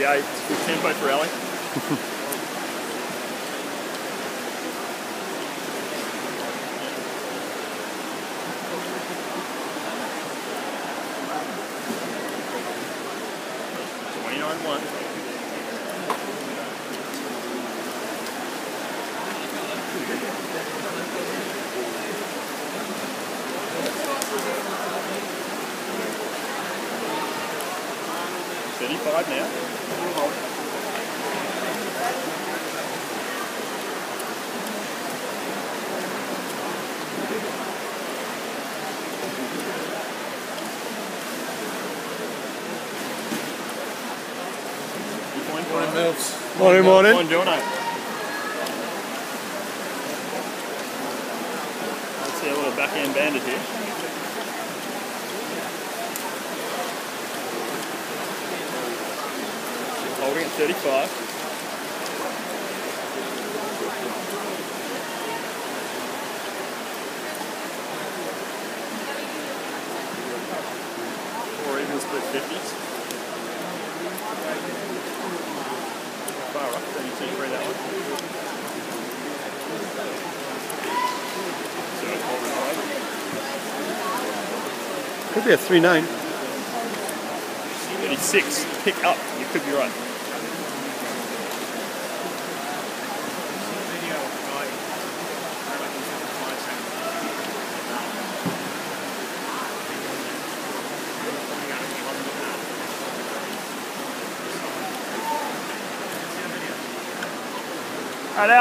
38, full tempo for Ali. Twenty-nine one. Thirty-five now. Morning, Mills. Morning, morning. Morning, Jono. Let's see a little backhand bandit here. Holding at 35. Or even split 50s. Far up, 32 for that one. So, holding high. Could be a 3 9. 36, pick up, you could be right. Right, Al.